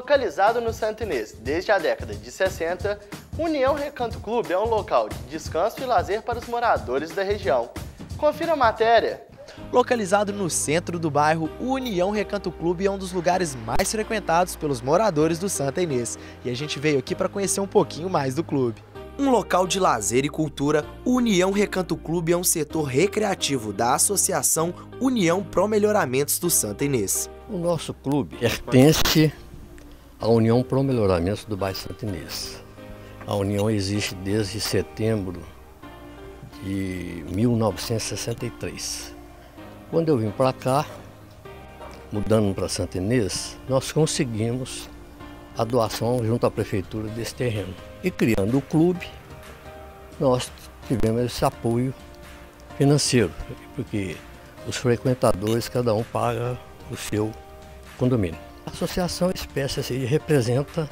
Localizado no Santo Inês desde a década de 60, União Recanto Clube é um local de descanso e lazer para os moradores da região. Confira a matéria. Localizado no centro do bairro, o União Recanto Clube é um dos lugares mais frequentados pelos moradores do Santa Inês. E a gente veio aqui para conhecer um pouquinho mais do clube. Um local de lazer e cultura, o União Recanto Clube é um setor recreativo da Associação União Pro Melhoramentos do Santa Inês. O nosso clube pertence à União Pro Melhoramentos do bairro Santa Inês. A União existe desde setembro de 1963. Quando eu vim para cá, mudando para Santa Inês, nós conseguimos a doação junto à prefeitura desse terreno. E criando o clube, nós tivemos esse apoio financeiro, porque os frequentadores, cada um paga o seu condomínio. A associação espécie assim, representa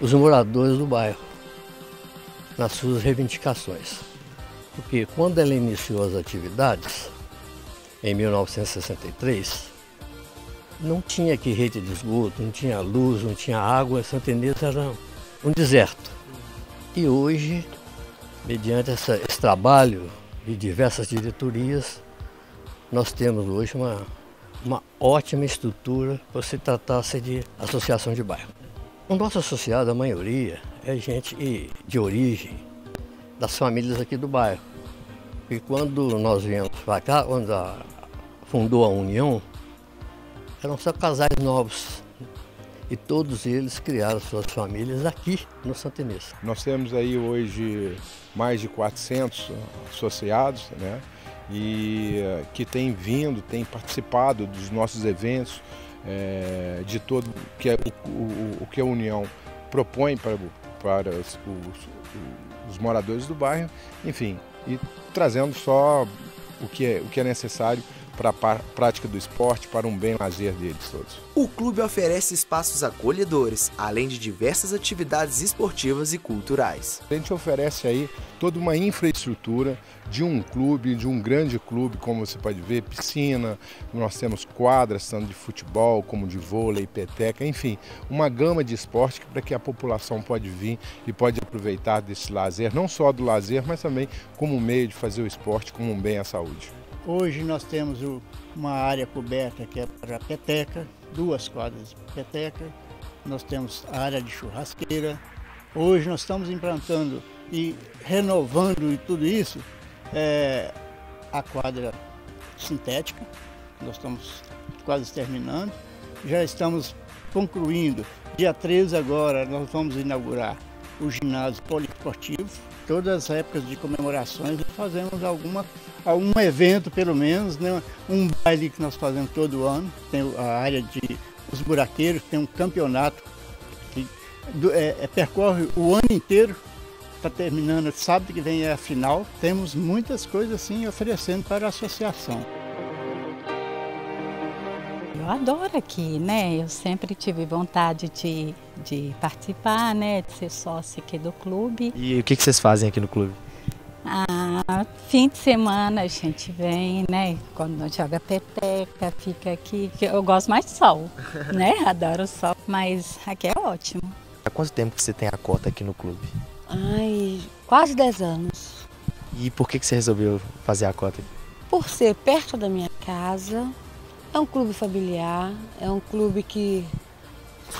os moradores do bairro nas suas reivindicações. Porque quando ela iniciou as atividades, em 1963, não tinha aqui rede de esgoto, não tinha luz, não tinha água, Santa Inês era um deserto. E hoje, mediante essa, esse trabalho de diversas diretorias, nós temos hoje uma, uma ótima estrutura para se tratar-se de associação de bairro. O nosso associado, a maioria, é gente de origem das famílias aqui do bairro. E quando nós viemos para cá, quando a, fundou a União, eram só casais novos. E todos eles criaram suas famílias aqui no Santa Inês. Nós temos aí hoje mais de 400 associados, né? E que têm vindo, têm participado dos nossos eventos, é, de todo que é, o, o, o, que a União propõe para, para os, os, os moradores do bairro, enfim, e trazendo só o que é, o que é necessário para a prática do esporte, para um bem lazer deles todos. O clube oferece espaços acolhedores, além de diversas atividades esportivas e culturais. A gente oferece aí toda uma infraestrutura de um clube, de um grande clube, como você pode ver, piscina, nós temos quadras, tanto de futebol como de vôlei, peteca, enfim, uma gama de esporte para que a população pode vir e pode aproveitar desse lazer, não só do lazer, mas também como um meio de fazer o esporte como um bem à saúde. Hoje nós temos uma área coberta que é para peteca, duas quadras de peteca, nós temos a área de churrasqueira. Hoje nós estamos implantando e renovando e tudo isso é, a quadra sintética, nós estamos quase terminando. Já estamos concluindo. Dia 13 agora nós vamos inaugurar o ginásio poliesportivo. Todas as épocas de comemorações fazemos alguma, algum evento pelo menos, né? um baile que nós fazemos todo ano, tem a área de os buraqueiros, tem um campeonato que é, é, percorre o ano inteiro, está terminando sábado que vem é a final. Temos muitas coisas assim oferecendo para a associação. Eu adoro aqui, né? Eu sempre tive vontade de, de participar, né? De ser sócia aqui do clube. E o que, que vocês fazem aqui no clube? Ah, fim de semana a gente vem, né? Quando nós joga peteca, fica aqui. Eu gosto mais de sol, né? Adoro o sol, mas aqui é ótimo. Há quanto tempo que você tem a cota aqui no clube? Ai, quase 10 anos. E por que, que você resolveu fazer a cota? Por ser perto da minha casa, é um clube familiar, é um clube que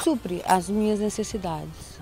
supre as minhas necessidades.